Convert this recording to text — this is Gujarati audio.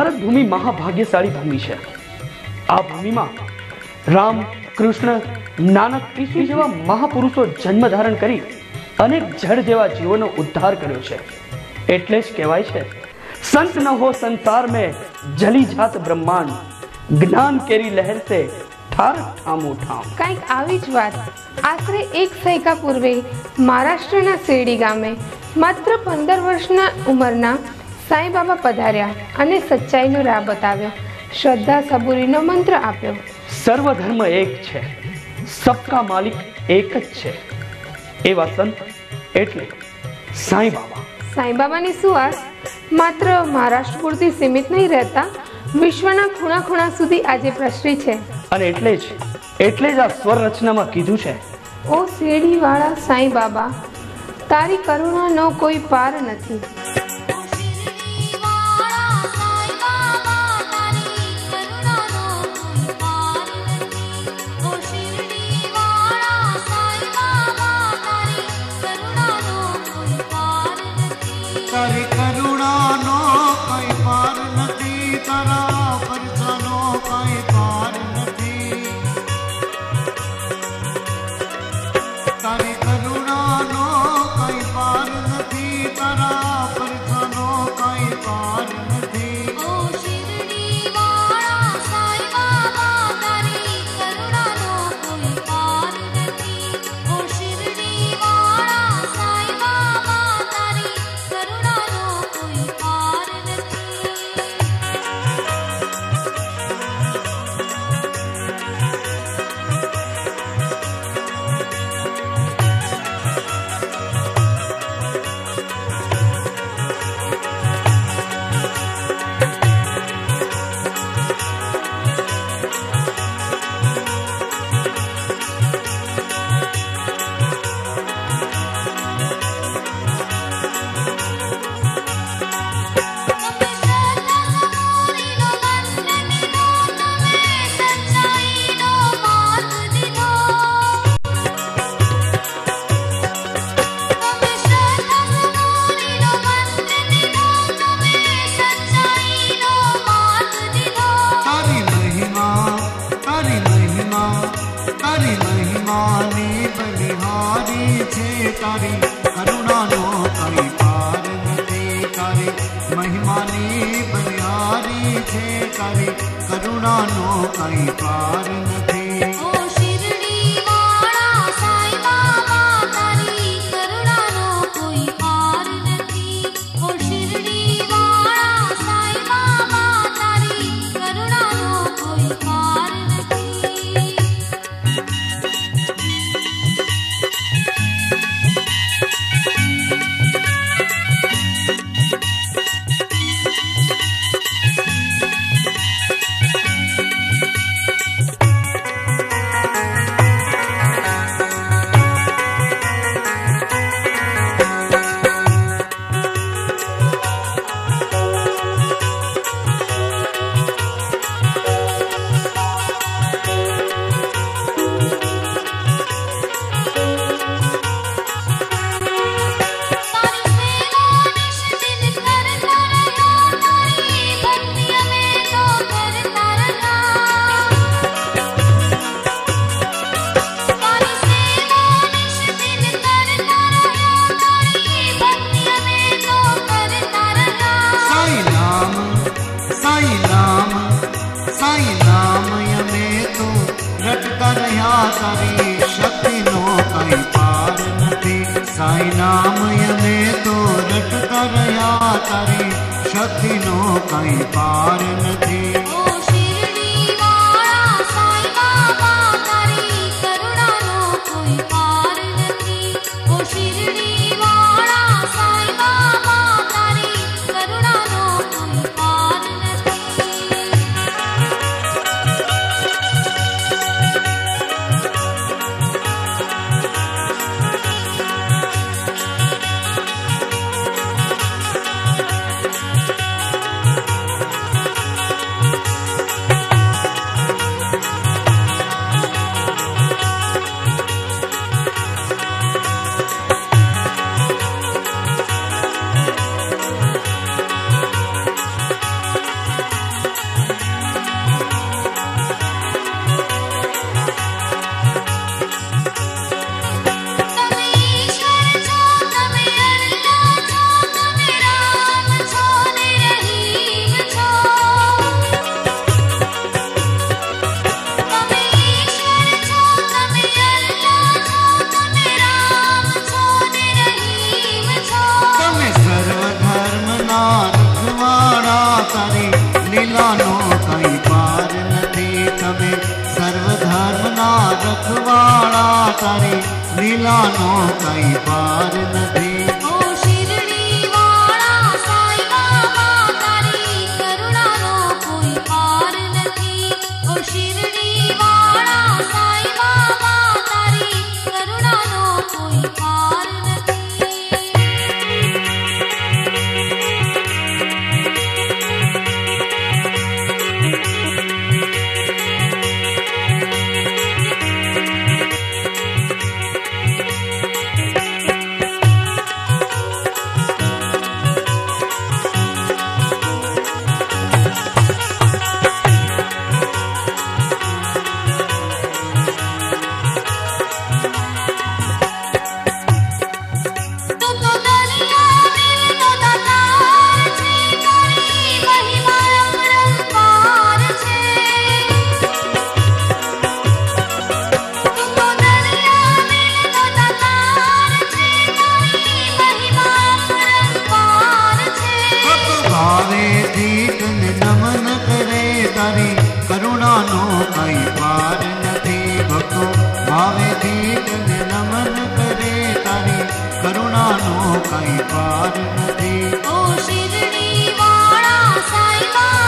ભારત ભૂમિ મહાભાગ્યશાળી ભૂમિ છે. આ ભૂમિમાં રામ, કૃષ્ણ, નાનક ઈસુ જેવા મહાપુરુષો જન્મ ધારણ કરી અનેક જળ જેવા જીવોનો ઉદ્ધાર કર્યો છે. એટલે જ કહેવાય છે, સંત ન હો સંસાર મેં, જલી જાત બ્રહ્માંડ, જ્ઞાન કેરી લહેર સે કંઈક આવી જ વાત. આશરે એક સૈકા પૂર્વે મહારાષ્ટ્રના શેરડી ગામે માત્ર પંદર વર્ષના ઉંમરના સાંઈ બાબા પધાર્યા અને સચ્ચાઈનો રાહ બતાવ્યો. શ્રદ્ધા સબુરીનો મંત્ર આપ્યો. સર્વ ધર્મ એક છે. સબકા માલિક એક જ છે. એવા સંત એટલે સાંઈ બાબા. સાંઈ બાબાની સુવાસ માત્ર મહારાષ્ટ્ર પૂરતી સીમિત નહીં રહેતા વિશ્વના ખૂણા ખૂણા સુધી આજે પ્રસરી છે. અને એટલે જ એટલે જ આ સ્વર રચનામાં કીધું છે. ઓ શેરડીવાળા સાંઈ બાબા તારી કરુણાનો કોઈ પાર નથી. તારી મહિમા તારી મહિમાની બલિહારી છે તારી, કરુણાનો કઈ પાર નથી તારી, મહિમાની બલિહારી છે તારી, કરુણાનો કઈ પાર નથી સાઈ નામ સાઈ નામ યમે તો રટતા રહ્યા તારી શક્તિનો કઈ પાર નથી સાઈ નામ યમે તો રટતા રહ્યા તારી શક્તિનો કઈ પાર નથી શિરડી તારે મેલાનો કઈ પાર કરુણાનો કઈ પાર નથી. ઓ શિરડી વાળા સાઈબા